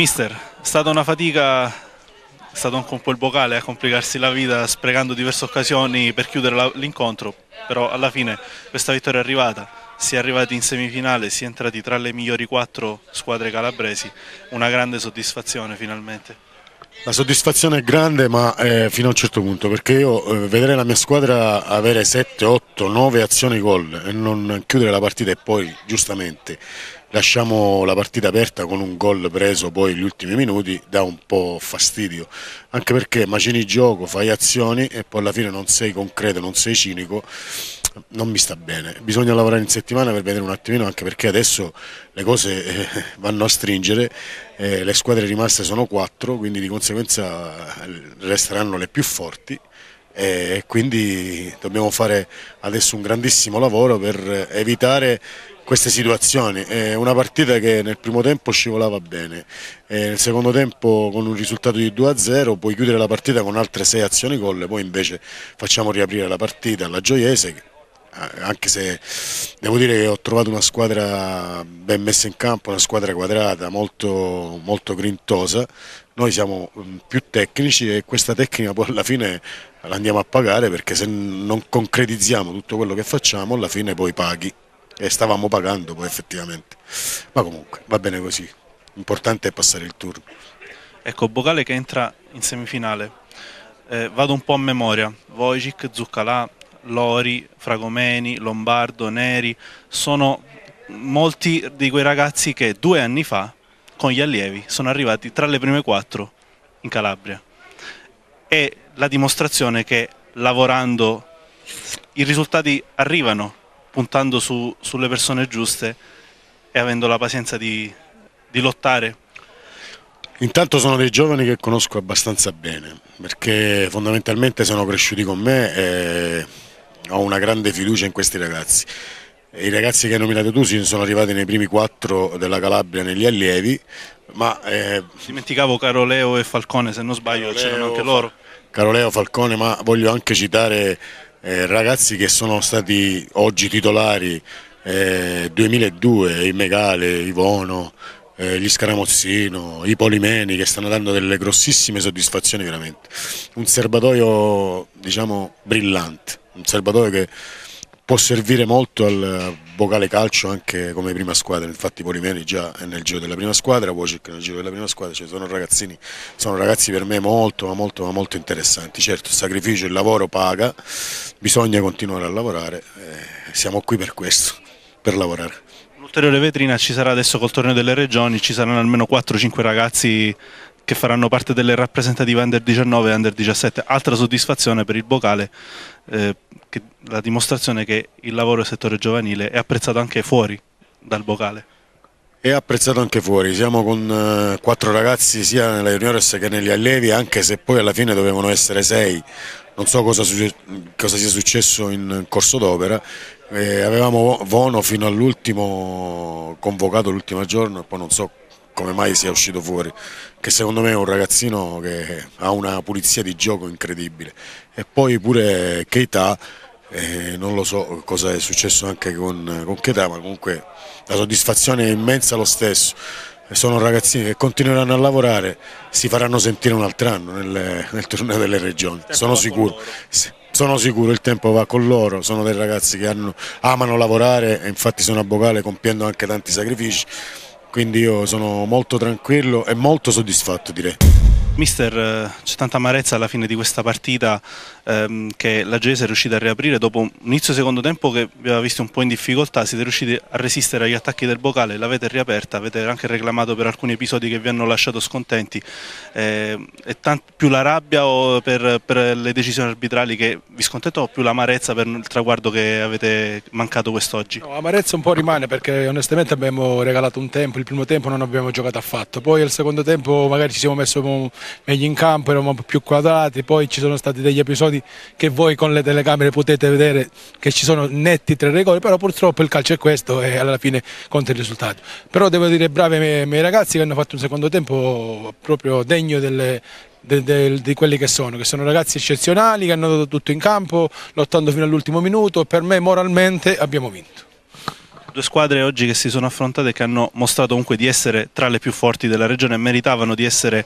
Mister, è stata una fatica, è stato anche un po' il vocale a complicarsi la vita sprecando diverse occasioni per chiudere l'incontro, però alla fine questa vittoria è arrivata, si è arrivati in semifinale, si è entrati tra le migliori quattro squadre calabresi, una grande soddisfazione finalmente. La soddisfazione è grande ma eh, fino a un certo punto perché io eh, vedere la mia squadra avere 7, 8, 9 azioni gol e non chiudere la partita e poi giustamente lasciamo la partita aperta con un gol preso poi negli ultimi minuti dà un po' fastidio. Anche perché macini gioco, fai azioni e poi alla fine non sei concreto, non sei cinico non mi sta bene. Bisogna lavorare in settimana per vedere un attimino anche perché adesso le cose eh, vanno a stringere eh, le squadre rimaste sono quattro quindi di conseguenza eh, resteranno le più forti. E quindi dobbiamo fare adesso un grandissimo lavoro per evitare queste situazioni. È una partita che nel primo tempo scivolava bene, nel secondo tempo con un risultato di 2-0 puoi chiudere la partita con altre 6 azioni gol, poi invece facciamo riaprire la partita alla Gioiese, eh, anche se devo dire che ho trovato una squadra ben messa in campo, una squadra quadrata, molto, molto grintosa. Noi siamo mm, più tecnici e questa tecnica poi alla fine la andiamo a pagare perché se non concretizziamo tutto quello che facciamo alla fine poi paghi e stavamo pagando poi effettivamente. Ma comunque va bene così, l'importante è passare il turno. Ecco, Bocale che entra in semifinale, eh, vado un po' a memoria, Wojcik, Zuccalà, Lori, Fragomeni, Lombardo, Neri, sono molti di quei ragazzi che due anni fa con gli allievi sono arrivati tra le prime quattro in Calabria. È la dimostrazione che lavorando i risultati arrivano puntando su, sulle persone giuste e avendo la pazienza di, di lottare. Intanto sono dei giovani che conosco abbastanza bene, perché fondamentalmente sono cresciuti con me e ho una grande fiducia in questi ragazzi. I ragazzi che hai nominato tu sono arrivati nei primi quattro della Calabria negli allievi, ma... Eh, Dimenticavo Caroleo e Falcone, se non sbaglio, c'erano anche loro. Caroleo, Falcone, ma voglio anche citare eh, ragazzi che sono stati oggi titolari eh, 2002, i Megale, Ivono, eh, gli Scaramozzino, i Polimeni che stanno dando delle grossissime soddisfazioni veramente. Un serbatoio diciamo brillante, un serbatoio che può servire molto al vocale calcio anche come prima squadra, infatti Polimeni già è nel giro della prima squadra, Wojcik nel giro della prima squadra, cioè sono sono ragazzi per me molto ma molto ma molto interessanti, certo il sacrificio, il lavoro paga, bisogna continuare a lavorare, eh, siamo qui per questo, per lavorare. Un'ulteriore vetrina ci sarà adesso col torneo delle regioni, ci saranno almeno 4-5 ragazzi che faranno parte delle rappresentative under 19 e under 17. Altra soddisfazione per il Bocale, eh, la dimostrazione che il lavoro del settore giovanile è apprezzato anche fuori dal Bocale. È apprezzato anche fuori, siamo con eh, quattro ragazzi sia nella juniores che negli allievi, anche se poi alla fine dovevano essere sei, non so cosa, cosa sia successo in corso d'opera, eh, avevamo Vono fino all'ultimo convocato l'ultimo giorno e poi non so come mai sia uscito fuori, che secondo me è un ragazzino che ha una pulizia di gioco incredibile. E poi pure Keita, eh, non lo so cosa è successo anche con, con Keita, ma comunque la soddisfazione è immensa lo stesso. Sono ragazzini che continueranno a lavorare, si faranno sentire un altro anno nel, nel torneo delle regioni, sono sicuro. Sono sicuro, il tempo va con loro, sono dei ragazzi che hanno, amano lavorare e infatti sono a Bocale compiendo anche tanti sacrifici quindi io sono molto tranquillo e molto soddisfatto direi. Mister, eh, c'è tanta amarezza alla fine di questa partita ehm, che la Gese è riuscita a riaprire dopo un inizio secondo tempo che vi aveva visto un po' in difficoltà, siete riusciti a resistere agli attacchi del Bocale, l'avete riaperta, avete anche reclamato per alcuni episodi che vi hanno lasciato scontenti. Eh, è più la rabbia per, per, le decisioni arbitrali che vi scontento o più l'amarezza per il traguardo che avete mancato quest'oggi? No, amarezza un po' rimane perché onestamente abbiamo regalato un tempo, il primo tempo non abbiamo giocato affatto, poi al secondo tempo magari ci siamo messi meglio in campo, eravamo più quadrati, poi ci sono stati degli episodi che voi con le telecamere potete vedere che ci sono netti tre regole, però purtroppo il calcio è questo e alla fine conta il risultato. Però devo dire bravi ai miei ragazzi che hanno fatto un secondo tempo proprio degno delle, de, de, di quelli che sono, che sono ragazzi eccezionali, che hanno dato tutto in campo, lottando fino all'ultimo minuto, per me moralmente abbiamo vinto. Due squadre oggi che si sono affrontate e che hanno mostrato comunque di essere tra le più forti della regione e meritavano di essere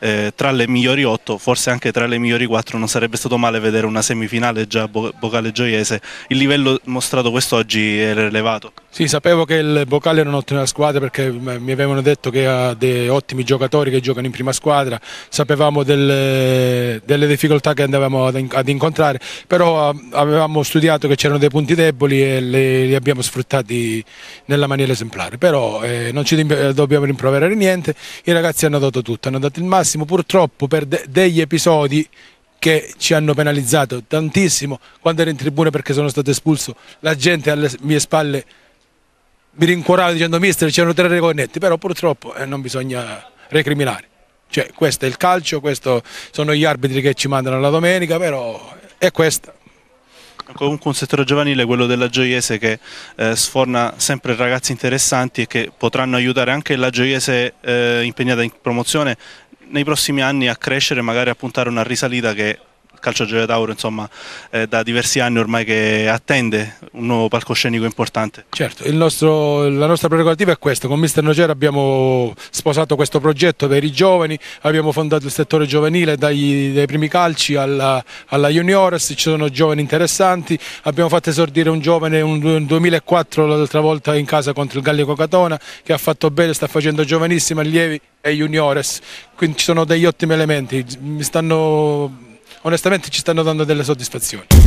eh, tra le migliori otto, forse anche tra le migliori quattro, non sarebbe stato male vedere una semifinale già Bocale Gioiese. Il livello mostrato quest'oggi è elevato. Sì, sapevo che il Bocale era un'ottima squadra perché mi avevano detto che ha dei ottimi giocatori che giocano in prima squadra, sapevamo delle, delle difficoltà che andavamo ad, ad, incontrare, però avevamo studiato che c'erano dei punti deboli e li, li abbiamo sfruttati nella maniera esemplare, però eh, non ci dobbiamo rimproverare niente, i ragazzi hanno dato tutto, hanno dato il massimo massimo purtroppo per de degli episodi che ci hanno penalizzato tantissimo. Quando ero in tribuna perché sono stato espulso la gente alle mie spalle mi rincuorava dicendo mister c'erano tre regonetti però purtroppo eh, non bisogna recriminare. Cioè questo è il calcio questi sono gli arbitri che ci mandano la domenica però è questa. Comunque un settore giovanile, quello della Gioiese, che eh, sforna sempre ragazzi interessanti e che potranno aiutare anche la Gioiese eh, impegnata in promozione nei prossimi anni a crescere magari a puntare una risalita che Calcio Gioia Tauro insomma eh, da diversi anni ormai che attende un nuovo palcoscenico importante. Certo, nostro, la nostra prerogativa è questa, con Mister Nocera abbiamo sposato questo progetto per i giovani, abbiamo fondato il settore giovanile dai, dai primi calci alla, alla, juniores, ci sono giovani interessanti, abbiamo fatto esordire un giovane un 2004 l'altra volta in casa contro il Gallico Catona che ha fatto bene, sta facendo giovanissimi allievi e juniores, quindi ci sono degli ottimi elementi, mi stanno onestamente ci stanno dando delle soddisfazioni.